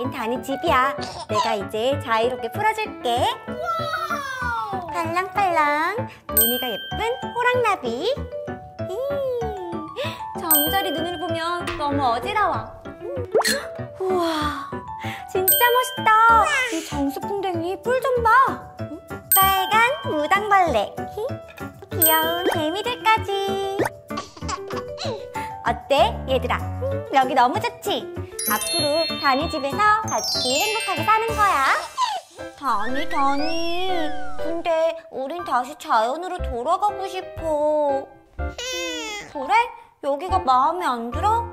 여긴 다니 집이야. 내가 이제 자유롭게 풀어줄게. 팔랑팔랑, 무늬가 예쁜 호랑나비. 음, 점자리 눈을 보면 너무 어지러워. 우와, 진짜 멋있다. 이 장수풍뎅이 뿔 좀 봐. 빨간 무당벌레. 귀여운 개미들까지. 어때, 얘들아? 음, 여기 너무 좋지? 앞으로 다니 집에서 같이 행복하게 사는 거야. 다니, 다니. 근데 우린 다시 자연으로 돌아가고 싶어. 그래? 여기가 마음에 안 들어?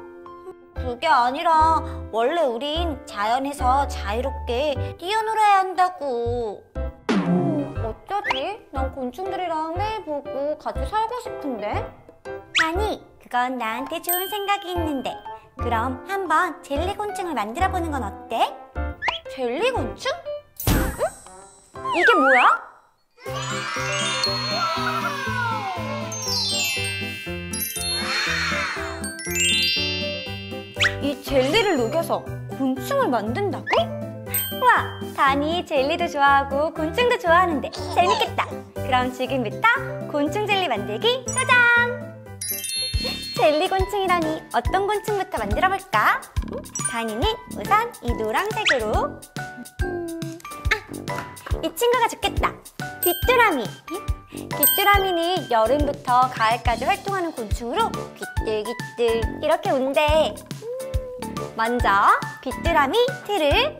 그게 아니라 원래 우린 자연에서 자유롭게 뛰어놀아야 한다고. 어쩌지? 난 곤충들이랑 매일 보고 같이 살고 싶은데? 아니, 그건 나한테 좋은 생각이 있는데. 그럼 한번 젤리 곤충을 만들어 보는 건 어때? 젤리 곤충? 응? 이게 뭐야? 이 젤리를 녹여서 곤충을 만든다고? 우와, 다니 젤리도 좋아하고 곤충도 좋아하는데 재밌겠다. 그럼 지금부터 곤충 젤리 만들기 도전! 젤리 곤충이라니 어떤 곤충부터 만들어 볼까? 다니는 우선 이 노란색으로 음, 아, 이 친구가 좋겠다. 귀뚜라미. 귀뚜라미는 여름부터 가을까지 활동하는 곤충으로 귀뚤귀뚤 이렇게 운대. 먼저 귀뚜라미 틀을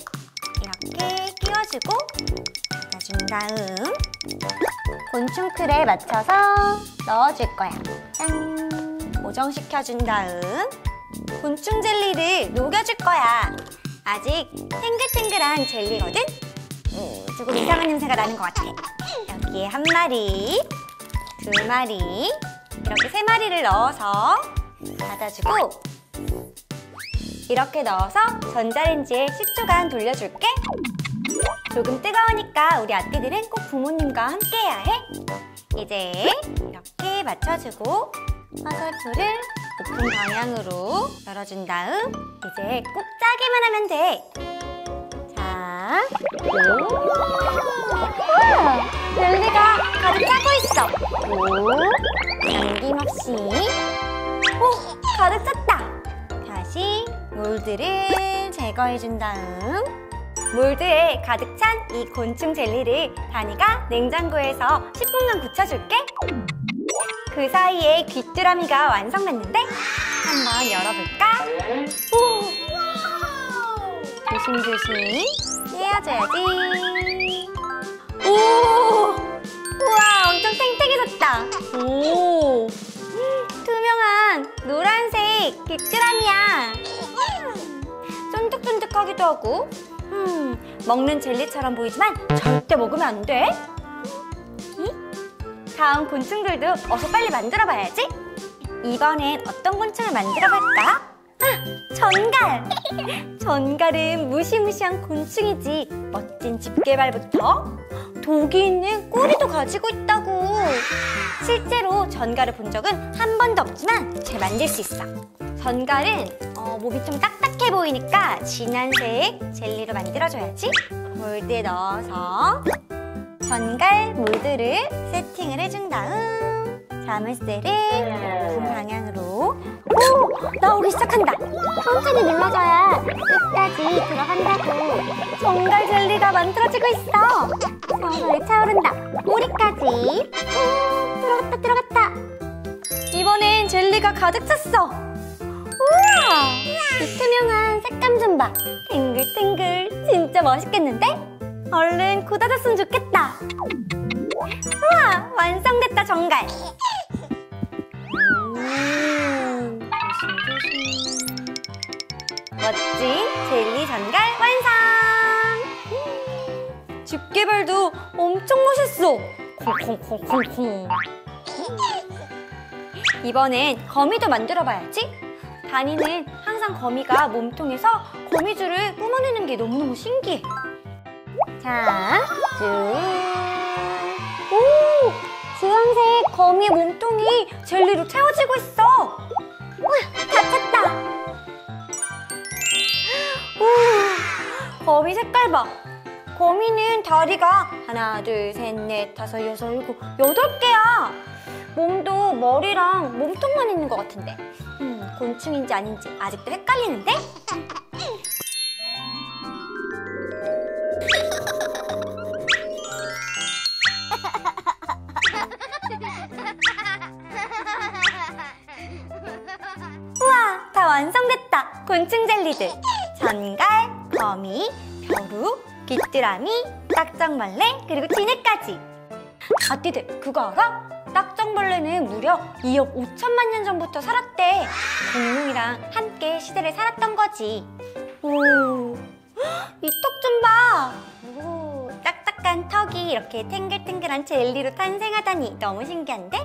이렇게 끼워주고 닫아준 다음 곤충 틀에 맞춰서 넣어줄 거야. 짠! 고정시켜준 다음 곤충 젤리를 녹여줄 거야. 아직 탱글탱글한 젤리거든? 음, 조금 이상한 냄새가 나는 것 같아. 여기에 한 마리, 두 마리, 이렇게 세 마리를 넣어서 닫아주고 이렇게 넣어서 전자레인지에 10초간 돌려줄게. 조금 뜨거우니까 우리 아띠들은 꼭 부모님과 함께 해야 해. 이제 이렇게 맞춰주고 화살표를 오픈 방향으로 열어준 다음 이제 꼭 짜기만 하면 돼. 자, 오, 우와, 젤리가 가득 짜고 있어. 오, 남김없이, 오, 가득 찼다. 다시 몰드를 제거해준 다음 몰드에 가득 찬 이 곤충 젤리를 다니가 냉장고에서 10분간 굳혀줄게. 그 사이에 귀뚜라미가 완성됐는데 한번 열어볼까? 오! 조심조심 떼어줘야지. 오! 우와, 엄청 탱탱해졌다. 오! 투명한 노란색 귀뚜라미야. 쫀득쫀득하기도 하고 음, 먹는 젤리처럼 보이지만 절대 먹으면 안 돼. 다음 곤충들도 어서 빨리 만들어 봐야지. 이번엔 어떤 곤충을 만들어 볼까? 아, 전갈! 전갈은 무시무시한 곤충이지. 멋진 집게발부터 독이 있는 꼬리도 가지고 있다고. 실제로 전갈을 본 적은 한 번도 없지만 잘 만들 수 있어. 전갈은 어, 몸이 좀 딱딱해 보이니까 진한 색 젤리로 만들어줘야지. 몰드에 넣어서 전갈 해준 다음 자물쇠를 높은 방향으로 오! 나오기 시작한다 천천히 눌러줘야 끝까지 들어간다고 전갈 젤리가 만들어지고 있어 서서히 차오른다 꼬리까지 오! 들어갔다 들어갔다 이번엔 젤리가 가득 찼어 우와! 이 투명한 색감 좀 봐 탱글탱글 진짜 멋있겠는데? 얼른 굳어졌으면 좋겠다. 우와, 완성됐다, 정갈. 음. 멋진 젤리 전갈 완성! 음, 집게발도 엄청 멋있어. 콩콩콩콩콩. 이번엔 거미도 만들어봐야지. 다니는 항상 거미가 몸통에서 거미줄을 뿜어내는 게 너무너무 신기해. 자, 쭉. 오! 주황색 거미 몸통이 젤리로 채워지고 있어. 다 찼다. 오, 거미 색깔 봐. 거미는 다리가 하나, 둘, 셋, 넷, 다섯, 여섯, 일곱, 여덟 개야. 몸도 머리랑 몸통만 있는 것 같은데. 음, 곤충인지 아닌지 아직도 헷갈리는데? 곤충 젤리들. 전갈, 거미, 벼룩, 귀뚜라미, 딱정벌레, 그리고 진해까지. 아띠들, 그거 알아? 딱정벌레는 무려 2억 5천만 년 전부터 살았대. 공룡이랑 함께 시대를 살았던 거지. 오, 이 턱 좀 봐. 오, 딱딱한 턱이 이렇게 탱글탱글한 젤리로 탄생하다니 너무 신기한데?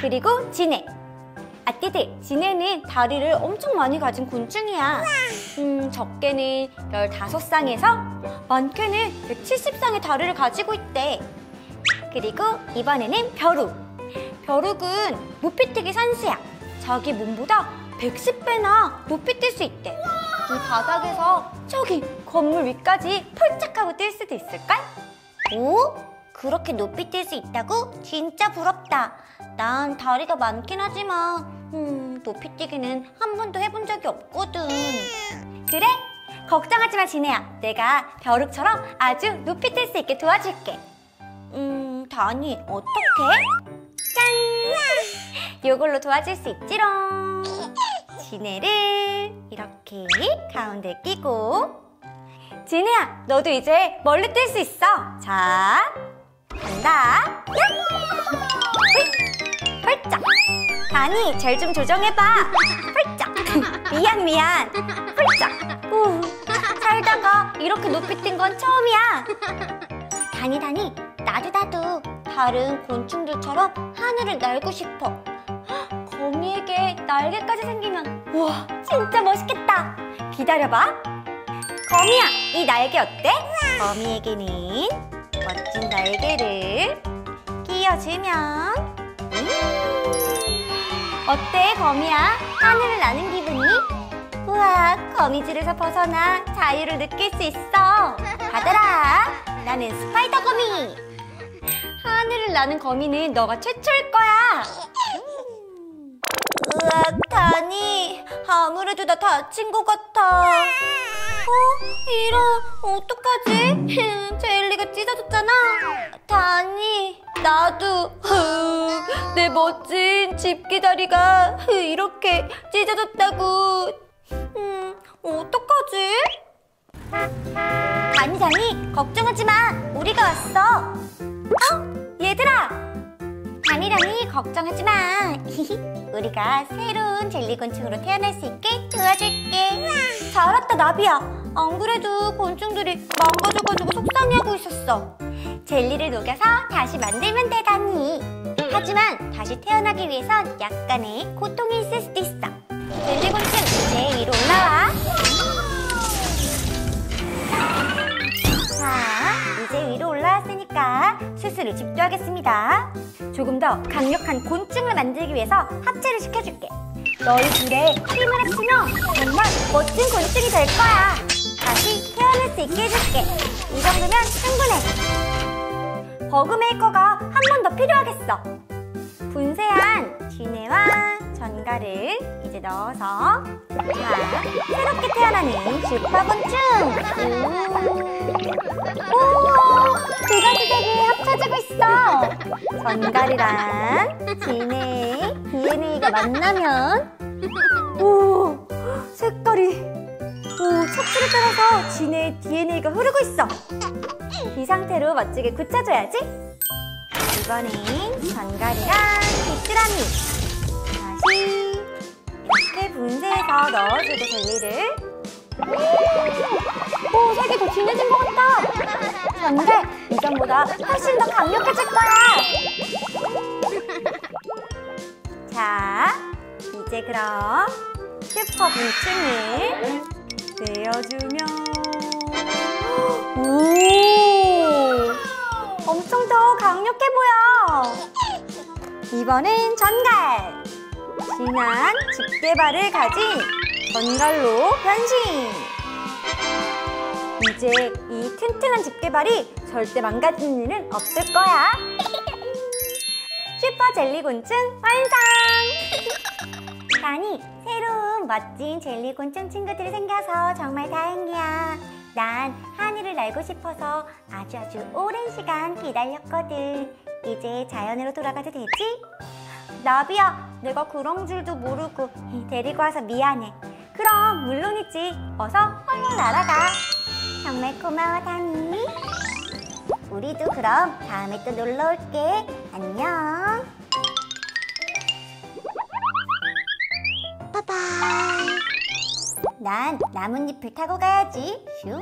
그리고 진해. 아띠들, 진해는 다리를 엄청 많이 가진 곤충이야. 음, 적게는 15쌍에서 많게는 170쌍의 다리를 가지고 있대. 그리고 이번에는 벼룩. 벼룩은 높이뛰기 선수야. 자기 몸보다 110배나 높이 뛸 수 있대. 이 바닥에서 저기 건물 위까지 펄짝하고 뛸 수도 있을걸? 오? 그렇게 높이 뛸 수 있다고? 진짜 부럽다. 난 다리가 많긴 하지만 음, 높이 뛰기는 한 번도 해본 적이 없거든. 그래? 걱정하지 마, 진혜야. 내가 벼룩처럼 아주 높이 뛸 수 있게 도와줄게. 음, 다니, 어떡해? 짠! 요걸로 도와줄 수 있지롱. 진혜를 이렇게 가운데 끼고 진혜야, 너도 이제 멀리 뛸 수 있어. 자, 간다. 야! 펄짝. 다니, 잘좀 조정해봐. 펄짝. 미안, 미안. 우, 살다가 이렇게 높이 뛴 건 처음이야. 다니, 다니, 나도 나도 다른 곤충들처럼 하늘을 날고 싶어. 거미에게 날개까지 생기면 우와, 진짜 멋있겠다. 기다려봐. 거미야, 이 날개 어때? 거미에게는 멋진 날개를 끼워주면 음, 어때 거미야? 하늘을 나는 기분이? 우와 거미줄에서 벗어나 자유를 느낄 수 있어 받아라 나는 스파이더 거미 하늘을 나는 거미는 너가 최초일 거야 음. 우와 다니 아무래도 나 다친 것 같아 어? 이런 어떡하지? 젤리가 찢어졌잖아 다니 나도 내 멋진 집기다리가 이렇게 찢어졌다고 음 어떡하지? 다니 다니 걱정하지 마 우리가 왔어 어? 얘들아 다니라니 걱정하지 마. 우리가 새로운 젤리곤충으로 태어날 수 있게 도와줄게. 잘 왔다 나비야. 안 그래도 곤충들이 망가져가지고 속상해하고 있었어. 젤리를 녹여서 다시 만들면 돼 다니. 하지만 다시 태어나기 위해선 약간의 고통이 있을 수도 있어. 젤리곤충 이제 위로 올라와 올라왔으니까 수술을 집도하겠습니다. 조금 더 강력한 곤충을 만들기 위해서 합체를 시켜줄게. 너희 둘의 힘을 합치면 정말 멋진 곤충이 될 거야. 다시 태어날 수 있게 해줄게. 이 정도면 충분해. 버그메이커가 한 번 더 필요하겠어. 분쇄한 진해와 전갈을 이제 넣어서 자, 새롭게 태어나는 슈퍼곤충 오, 두 가지 색이 합쳐지고 있어. 전갈이랑 진해 DNA가 만나면. 오, 색깔이 오, 척추를 따라서 진해의 DNA가 흐르고 있어. 이 상태로 멋지게 굳혀줘야지. 이번엔 전갈이랑 귀뚜라미 다시 이렇게 분쇄해서 넣어주고 젤리를. 오, 색이 더 진해진 것 같다 전갈, 이전보다 훨씬 더 강력해질 거야. 자, 이제 그럼 슈퍼 분충을 내어주면. 오 엄청 더 강력해 보여. 이번엔 전갈 진한 집게발을 가진 전갈로 변신! 이제 이 튼튼한 집게발이 절대 망가지는 일은 없을 거야. 슈퍼 젤리곤충 완성! 다니, 새로운 멋진 젤리곤충 친구들이 생겨서 정말 다행이야. 난 하늘을 날고 싶어서 아주 아주 오랜 시간 기다렸거든. 이제 자연으로 돌아가도 되지? 나비야, 내가 그런 줄도 모르고 데리고 와서 미안해. 그럼 물론이지. 어서 얼른 날아가. 정말 고마워, 다니. 우리도 그럼 다음에 또 놀러 올게. 안녕. 빠바이. 난 나뭇잎을 타고 가야지. 슝.